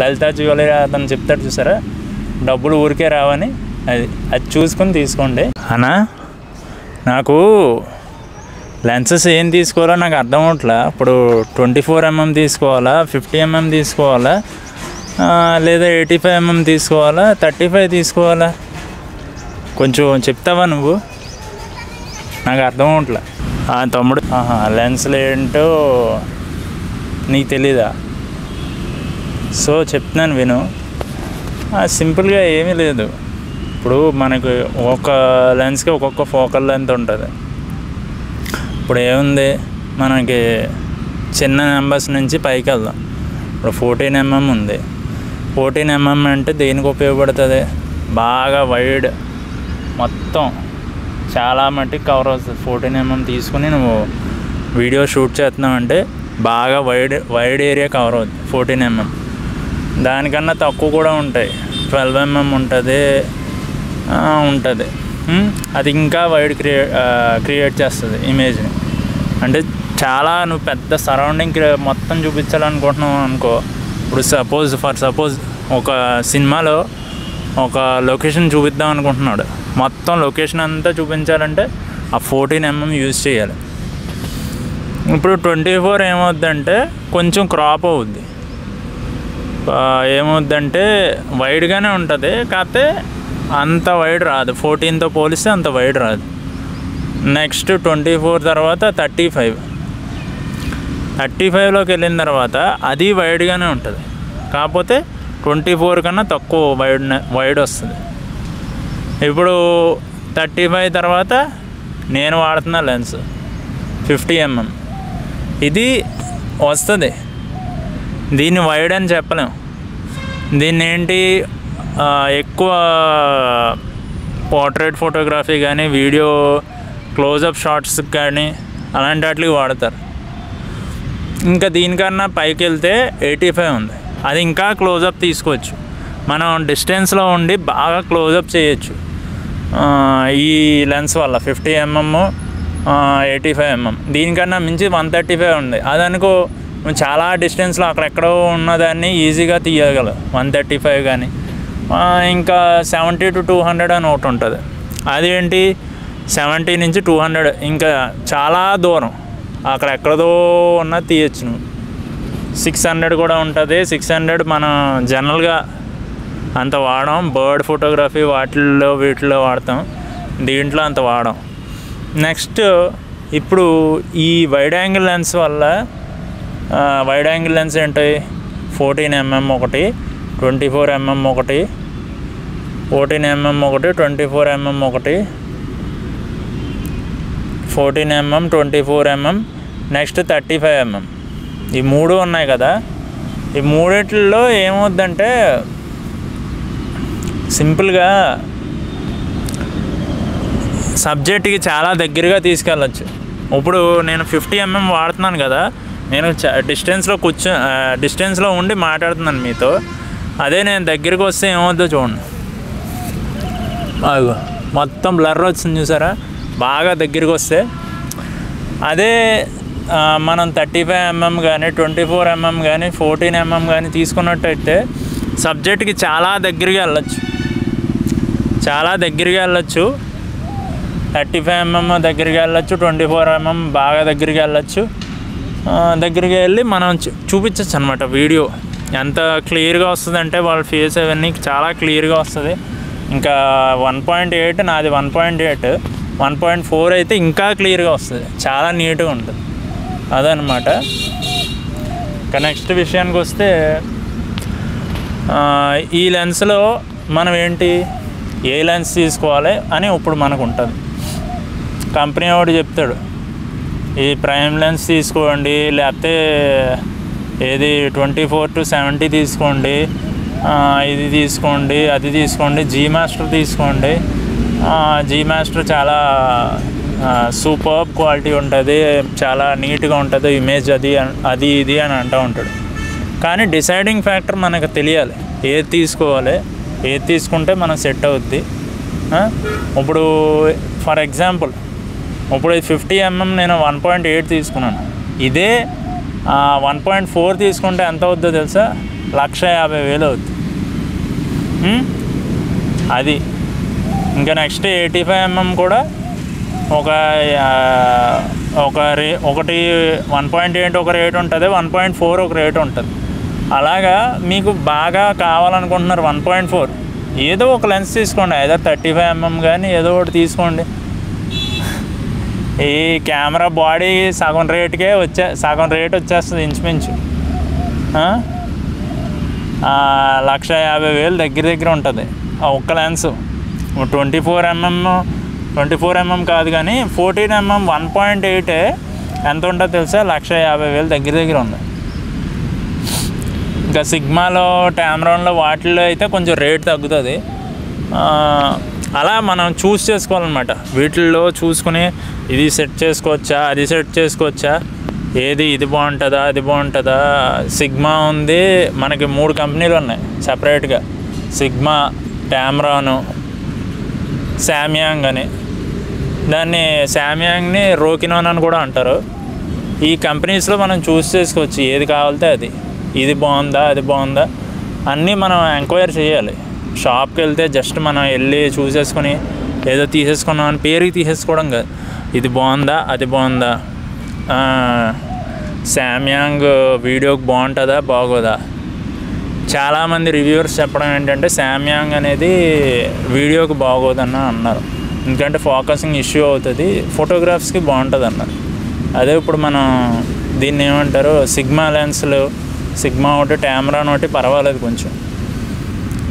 లలిత jewellery అతను చెప్తాడు చూసారా? డబ్బులు ఊరికే రావని అది అది చూసుకొని తీసుకోండి. అనా నాకు లెన్సెస్ ఏం తీసుకోవాలో నాకు అర్థం అవట్లా? ఇప్పుడు ట్వంటీ ఫోర్ ఎంఎం తీసుకోవాలా? ఫిఫ్టీ ఎంఎం తీసుకోవాలా? లేదా ఎయిటీ ఫైవ్ ఎంఎం తీసుకోవాలా? థర్టీ ఫైవ్ తీసుకోవాలా? కొంచెం చెప్తావా నువ్వు? నాకు అర్థం అవట్లా? ఆ, తమ్ముడు లెన్స్లు ఏంటో నీకు తెలీదా? సో చెప్తున్నాను విను. సింపుల్గా ఏమీ లేదు. ఇప్పుడు మనకు ఒక లెన్స్కి ఒక్కొక్క ఫోకల్ లెంత్ ఉంటుంది. ఇప్పుడు ఏముంది? మనకి చిన్న నెంబర్స్ నుంచి పైకి వెళ్దాం. ఇప్పుడు ఫోర్టీన్ ఎంఎం ఉంది. ఫోర్టీన్ ఎంఎం అంటే దేనికి ఉపయోగపడుతుంది? బాగా వైడ్ మొత్తం చాలా మట్టుకు కవర్ అవుతుంది. ఫోర్టీన్ ఎంఎం తీసుకుని నువ్వు వీడియో షూట్ చేస్తున్నావు అంటే బాగా వైడ్ వైడ్ ఏరియా కవర్ అవుతుంది. Fourteen mm. దానికన్నా తక్కువ కూడా ఉంటాయి. ట్వెల్వ్ ఎంఎం ఉంటుంది. ఉంటుంది. అది ఇంకా వైడ్ క్రియేట్ క్రియేట్ చేస్తుంది ఇమేజ్ని అంటే చాలా నువ్వు పెద్ద సరౌండింగ్ మొత్తం చూపించాలనుకుంటున్నావు అనుకో. ఇప్పుడు సపోజ్ ఫర్ సపోజ్ ఒక సినిమాలో ఒక లొకేషన్ చూపిద్దాం అనుకుంటున్నాడు. మొత్తం లొకేషన్ అంతా చూపించాలంటే ఆ ఫోర్టీన్ ఎంఎం యూజ్ చేయాలి. ఇప్పుడు ట్వంటీ ఫోర్ ఏమవుద్దంటే కొంచెం క్రాప్ అవుద్ది. ఏమవుద్దంటే వైడ్గానే ఉంటుంది కాకపోతే అంత వైడ్ రాదు. ఫోర్టీన్తో పోలిస్తే అంత వైడ్ రాదు. నెక్స్ట్ ట్వంటీ ఫోర్ తర్వాత థర్టీ ఫైవ్. థర్టీ ఫైవ్లోకి వెళ్ళిన తర్వాత అది వైడ్గానే ఉంటుంది. కాకపోతే ట్వంటీ ఫోర్ కన్నా తక్కువ వైడ్ వైడ్ వస్తుంది. ఇప్పుడు థర్టీ ఫైవ్ తర్వాత నేను వాడుతున్న లెన్స్ ఫిఫ్టీ ఎంఎం. ఇది వస్తుంది. దీన్ని వైడ్ అని చెప్పలేం. దీన్ని ఏంటి ఎక్కువ పోర్ట్రేట్ ఫోటోగ్రఫీ కానీ వీడియో క్లోజప్ షాట్స్ కానీ అలాంటి వాటికి వాడతారు. ఇంకా దీనికన్నా పైకి వెళ్తే ఎయిటీ ఫైవ్ ఉంది. అది ఇంకా క్లోజప్ తీసుకోవచ్చు. మనం డిస్టెన్స్లో ఉండి బాగా క్లోజప్ చేయొచ్చు. ఈ లెన్స్ వల్ల fifty mm eighty five mm దీనికన్నా మించి వన్ థర్టీ ఫైవ్ ఉంది. అదనుకో నువ్వు చాలా డిస్టెన్స్లో అక్కడెక్కడో ఉన్నదాన్ని ఈజీగా తీయగలం వన్ థర్టీ ఫైవ్ కానీ ఇంకా సెవెంటీ టు టూ హండ్రెడ్ అని ఒకటి ఉంటుంది. అదేంటి? సెవెంటీ నుంచి టూ హండ్రెడ్ ఇంకా చాలా దూరం. అక్కడ ఎక్కడదో తీయచ్చు నువ్వు. సిక్స్ హండ్రెడ్ కూడా ఉంటుంది. సిక్స్ హండ్రెడ్ మనం జనరల్గా అంత వాడం. బర్డ్ ఫోటోగ్రఫీ వాటిల్లో వీటిల్లో వాడతాం. దీంట్లో అంత వాడం. నెక్స్ట్ ఇప్పుడు ఈ వైడ్ యాంగిల్ లెన్స్ వల్ల వైడ్ యాంగిల్ లెన్స్ ఏంటి? ఫోర్టీన్ ఎంఎం mm ఒకటి ట్వంటీ ఫోర్ ఎంఎం ఒకటి ఫోర్టీన్ ఎంఎం mm ఒకటి ట్వంటీ ఫోర్ ఎంఎం ఒకటి fourteen mm twenty four mm next thirty five mm ఈ మూడు ఉన్నాయి కదా. ఈ మూడిట్లో ఏమవుద్దంటే సింపుల్గా సబ్జెక్ట్కి చాలా దగ్గరగా తీసుకెళ్ళచ్చు. ఇప్పుడు నేను ఫిఫ్టీ ఎంఎం mm వాడుతున్నాను కదా నేను చ- డిస్టెన్స్లో కూర్చో డిస్టెన్స్లో ఉండి మాట్లాడుతున్నాను మీతో. అదే నేను దగ్గరికి వస్తే ఏమవుద్దో చూడండి. అదిగో మొత్తం బ్లర్ వచ్చింది చూసారా? బాగా దగ్గరికి వస్తే. అదే మనం థర్టీ ఫైవ్ ఎంఎం కానీ ట్వంటీ ఫోర్ ఎంఎం కానీ ఫోర్టీన్ ఎంఎం కానీ తీసుకున్నట్టయితే సబ్జెక్ట్కి చాలా దగ్గరగా వెళ్ళచ్చు. చాలా దగ్గరగా వెళ్ళచ్చు. థర్టీ ఫైవ్ ఎంఎం దగ్గరికి వెళ్ళచ్చు ట్వంటీ ఫోర్ ఎంఎం బాగా దగ్గరికి వెళ్ళచ్చు. దగ్గరికి వెళ్ళి మనం చూపించచ్చు అనమాట వీడియో. ఎంత క్లియర్గా వస్తుందంటే వాళ్ళ ఫేస్ అవన్నీ చాలా క్లియర్గా వస్తుంది. ఇంకా వన్ పాయింట్ ఎయిట్ నాది one point eight. One point four అయితే ఇంకా క్లియర్గా వస్తుంది. చాలా నీట్గా ఉంటుంది. అదనమాట ఇంకా నెక్స్ట్ విషయానికి వస్తే ఈ లెన్స్లో మనం ఏంటి ఏ లెన్స్ తీసుకోవాలి అని ఇప్పుడు మనకు ఉంటుంది కంపెనీ వాడు చెప్తాడు. ఈ ప్రైమ్ లెన్స్ తీసుకోండి లేకపోతే ఏది ట్వంటీ ఫోర్ టు సెవెంటీ తీసుకోండి ఇది తీసుకోండి అది తీసుకోండి జీ మాస్టర్ తీసుకోండి. జీ మాస్టర్ చాలా సూపర్ క్వాలిటీ ఉంటుంది చాలా నీట్గా ఉంటుంది ఇమేజ్ అది అది ఇది అని అంటూ ఉంటాడు. కానీ డిసైడింగ్ ఫ్యాక్టర్ మనకు తెలియాలి ఏది తీసుకోవాలి ఏది తీసుకుంటే మనం సెట్ అవుద్ది ఇప్పుడు ఫర్ ఎగ్జాంపుల్ ఇప్పుడు ఇది ఫిఫ్టీ ఎంఎం నేను వన్ పాయింట్ ఎయిట్ తీసుకున్నాను. ఇదే వన్ పాయింట్ ఫోర్ తీసుకుంటే ఎంత అవుద్దో తెలుసా? లక్ష యాభై వేలు అవుద్ది. అది. ఇంకా నెక్స్ట్ ఎయిటీ ఫైవ్ ఎంఎం కూడా ఒక ఒక రే ఒకటి వన్ పాయింట్ ఎయిట్ ఒక రేట్ ఉంటుంది వన్ పాయింట్ ఫోర్ ఒక రేట్ ఉంటుంది. అలాగా మీకు బాగా కావాలనుకుంటున్నారు వన్ పాయింట్ ఫోర్. ఏదో ఒక లెన్స్ తీసుకోండి ఏదో థర్టీ ఫైవ్ ఎంఎం కానీ ఏదో ఒకటి తీసుకోండి. ఈ కెమెరా బాడీ సగం రేటుకే వచ్చే సగం రేట్ వచ్చేస్తుంది ఇంచుమించు. లక్ష యాభై వేలు దగ్గర దగ్గర ఉంటుంది. ఒక్క lens. Twenty four mm twenty four mm కాదు కానీ fourteen mm one point eight ఎంత ఉంటుందో తెలుసా? లక్ష యాభై వేలు దగ్గర దగ్గర ఉంది. ఇంకా సిగ్మాలో టామ్రాన్లో వాటిల్లో అయితే కొంచెం రేట్ తగ్గుతుంది. అలా మనం చూస్ చేసుకోవాలన్నమాట. వీటిల్లో చూసుకుని ఇది సెట్ చేసుకోవచ్చా అది సెట్ చేసుకోవచ్చా ఏది ఇది బాగుంటుందా అది బాగుంటుందా సిగ్మా ఉంది మనకి మూడు కంపెనీలు ఉన్నాయి సపరేట్గా సిగ్మా టామ్రాను శామ్యాంగ్ అని. దాన్ని శామ్యాంగ్ని రోకినోన్ అని కూడా అంటారు. ఈ కంపెనీస్లో మనం చూస్ చేసుకోవచ్చు ఏది కావాలితే అది. ఇది బాగుందా అది బాగుందా అన్నీ మనం ఎంక్వైర్ చేయాలి. షాప్కి వెళ్తే జస్ట్ మనం వెళ్ళి చూసేసుకొని ఏదో తీసేసుకున్నాం అని పేరుకి తీసేసుకోవడం కాదు. ఇది బాగుందా? అది బాగుందా? శామ్యాంగ్ వీడియోకి బాగుంటుందా? బాగోదా? చాలామంది రివ్యూవర్స్ చెప్పడం ఏంటంటే శామ్యాంగ్ అనేది వీడియోకి బాగోదన్న అన్నారు. ఎందుకంటే ఫోకసింగ్ ఇష్యూ అవుతుంది ఫోటోగ్రాఫ్స్కి బాగుంటుంది అన్నారు. అదే ఇప్పుడు మనం దీన్ని ఏమంటారు సిగ్మా లెన్స్లు సిగ్మా ఒకటి టామ్రాన్ ఒకటి పర్వాలేదు కొంచెం.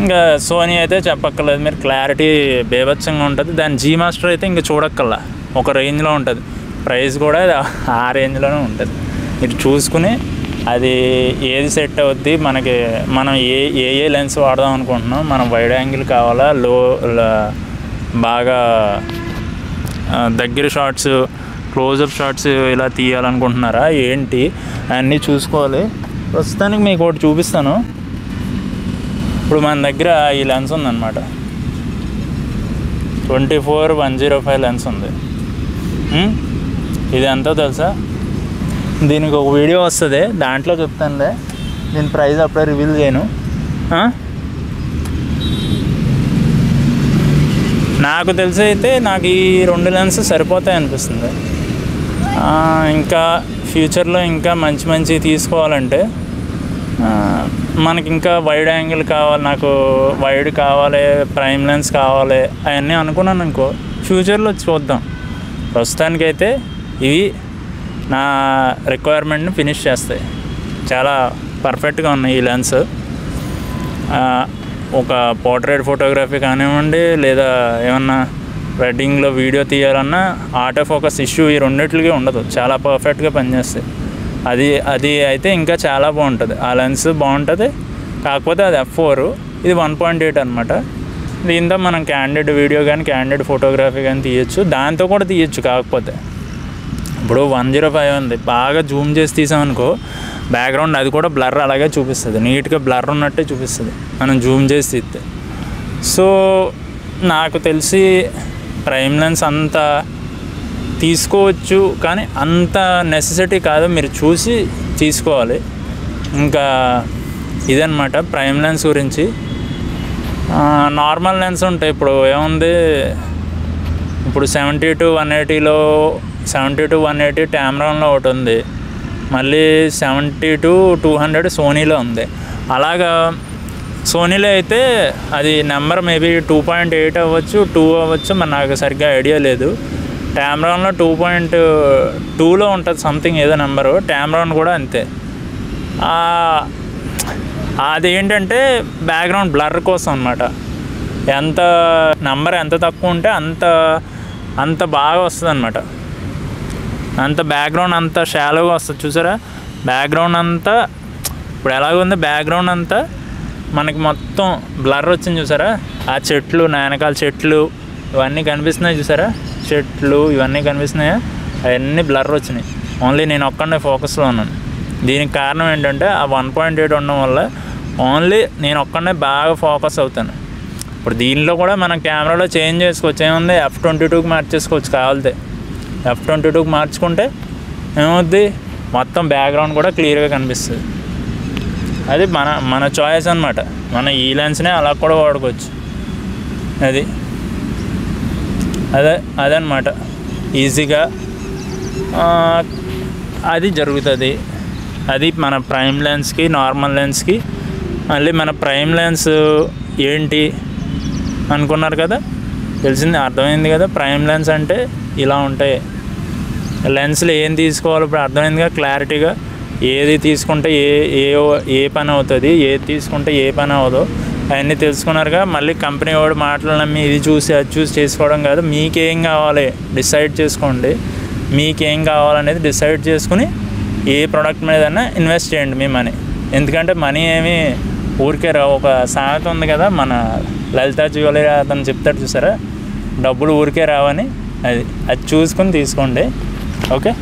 ఇంకా సోనీ అయితే చెప్పక్కర్లేదు. మీరు క్లారిటీ బేభత్సంగా ఉంటుంది. దాని జీ మాస్టర్ అయితే ఇంకా చూడక్కర్లా. ఒక రేంజ్లో ఉంటుంది. ప్రైస్ కూడా ఆ రేంజ్లోనే ఉంటుంది. మీరు చూసుకుని అది ఏది సెట్ అవుద్ది? మనకి మనం ఏ ఏ ఏ లెన్స్ వాడదాం అనుకుంటున్నాం? మనం వైడ్ యాంగిల్ కావాలా? లో బాగా దగ్గర షార్ట్స్ క్లోజప్ షార్ట్స్ ఇలా తీయాలనుకుంటున్నారా? ఏంటి? అన్నీ చూసుకోవాలి. ప్రస్తుతానికి మీకు ఒకటి చూపిస్తాను. ఇప్పుడు మన దగ్గర ఈ లెన్స్ ఉందన్నమాట. Twenty four one zero five lens ఉంది ఇది ఎంతో తెలుసా? దీనికి ఒక వీడియో వస్తుంది దాంట్లో చెప్తానులే. దీని ప్రైస్ అప్పుడే రివీల్ చేయను. నాకు తెలిసి అయితే నాకు ఈ రెండు లెన్స్ సరిపోతాయి అనిపిస్తుంది. ఇంకా ఫ్యూచర్లో ఇంకా మంచి మంచి తీసుకోవాలంటే మనకి ఇంకా వైడ్ యాంగిల్ కావాలి నాకు వైడ్ కావాలి ప్రైమ్ లెన్స్ కావాలి అవన్నీ అనుకున్నాను అనుకో ఫ్యూచర్లో చూద్దాం. ప్రస్తుతానికైతే ఇవి నా రిక్వైర్మెంట్ని ఫినిష్ చేస్తాయి. చాలా పర్ఫెక్ట్గా ఉన్నాయి ఈ లెన్స్ ఒక పోర్ట్రేట్ ఫోటోగ్రఫీ కానివ్వండి లేదా ఏమన్నా వెడ్డింగ్లో వీడియో తీయాలన్నా ఆటో ఫోకస్ ఇష్యూ ఈ రెండిట్లకి ఉండదు. చాలా పర్ఫెక్ట్గా పనిచేస్తాయి. అది అది అయితే ఇంకా చాలా బాగుంటుంది. ఆ లెన్స్ బాగుంటుంది. కాకపోతే అది ఎఫ్ ఫోర్ ఇది వన్ పాయింట్ ఎయిట్ అనమాట దీంతో మనం క్యాండిడ్ వీడియో కానీ క్యాండిడ్ ఫోటోగ్రఫీ కానీ తీయచ్చు. దాంతో కూడా తీయచ్చు కాకపోతే. ఇప్పుడు వన్ జీరో ఫైవ్ ఉంది. బాగా జూమ్ చేసి తీసామనుకో బ్యాక్గ్రౌండ్ అది కూడా బ్లర్ అలాగే చూపిస్తుంది. నీట్గా బ్లర్ ఉన్నట్టే చూపిస్తుంది. మనం జూమ్ చేసి తీస్తే. సో నాకు తెలిసి ప్రైమ్ లెన్స్ అంత తీసుకోవచ్చు కానీ అంత నెసెసిటీ కాదు. మీరు చూసి తీసుకోవాలి. ఇంకా ఇదనమాట ప్రైమ్ లెన్స్ గురించి. నార్మల్ లెన్స్ ఉంటాయి. ఇప్పుడు ఏముంది? ఇప్పుడు సెవెంటీ టు వన్ ఎయిటీలో సెవెంటీ టు వన్ ఎయిటీ టామ్రాన్లో ఒకటి ఉంది. మళ్ళీ సెవెంటీ టు టూ హండ్రెడ్ సోనీలో ఉంది. అలాగా సోనీలో అయితే అది number maybe two point eight అవ్వచ్చు టూ అవ్వచ్చు. మరి నాకు సరిగ్గా ఐడియా లేదు. టామ్రాన్లో టూ పాయింట్ టూలో ఉంటుంది సంథింగ్ ఏదో నెంబరు టామ్రాన్ కూడా అంతే. అదేంటంటే బ్యాక్గ్రౌండ్ బ్లర్ కోసం అనమాట ఎంత నెంబర్ ఎంత తక్కువ ఉంటే అంత అంత బాగా వస్తుంది అనమాట అంత బ్యాక్గ్రౌండ్ అంత షాలోగా వస్తుంది. చూసారా? బ్యాక్గ్రౌండ్ అంతా ఇప్పుడు ఎలాగుంది బ్యాక్గ్రౌండ్ అంతా మనకి మొత్తం బ్లర్ వచ్చింది చూసారా? ఆ చెట్లు నా వెనకాల చెట్లు ఇవన్నీ కనిపిస్తున్నాయి చూసారా? చెట్లు ఇవన్నీ కనిపిస్తున్నాయా? అవన్నీ బ్లర్ వచ్చినాయి. ఓన్లీ నేను ఒక్కడే ఫోకస్లో ఉన్నాను. దీనికి కారణం ఏంటంటే ఆ వన్ పాయింట్ ఎయిట్ ఉండడం వల్ల ఓన్లీ నేను ఒక్కడే బాగా ఫోకస్ అవుతాను. ఇప్పుడు దీనిలో కూడా మనం కెమెరాలో చేంజ్ చేసుకోవచ్చు. ఏముంది? ఎఫ్ ట్వంటీ టూకి మార్చేసుకోవచ్చు కావాలితే. ఎఫ్ ట్వంటీ టూకి మార్చుకుంటే ఏమవుద్ది? మొత్తం బ్యాక్గ్రౌండ్ కూడా క్లియర్గా కనిపిస్తుంది. అది మన మన చాయిస్ అనమాట మన ఈ లెన్స్నే అలా కూడా వాడుకోవచ్చు. అది. అదే అదనమాట ఈజీగా అది జరుగుతుంది. అది మన ప్రైమ్ లెన్స్కి నార్మల్ లెన్స్కి మళ్ళీ మన ప్రైమ్ లెన్స్ ఏంటి అనుకున్నారు కదా? తెలిసింది అర్థమైంది కదా? ప్రైమ్ లెన్స్ అంటే ఇలా ఉంటాయి. లెన్స్లో ఏం తీసుకోవాలో ఇప్పుడు అర్థమైందిగా? క్లారిటీగా. ఏది తీసుకుంటే ఏ ఏ ఏ పని అవుతుంది ఏది తీసుకుంటే ఏ పని అవ్వదో అవన్నీ తెలుసుకున్నారుగా మళ్ళీ కంపెనీ వాడు మాటలు నమ్మి ఇది చూసి అది చూసి చేసుకోవడం కాదు మీకేం కావాలి డిసైడ్ చేసుకోండి. మీకేం కావాలనేది డిసైడ్ చేసుకుని ఏ ప్రోడక్ట్ మీదైనా ఇన్వెస్ట్ చేయండి మీ మనీ. ఎందుకంటే మనీ ఏమి ఊరికే రా ఒక సామెత ఉంది కదా మన లలిత జ్యువెలరీ అతను చెప్తాడు చూసారా? డబ్బులు ఊరికే రావని అది అది చూసుకొని తీసుకోండి. ఓకే?